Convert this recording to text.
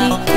So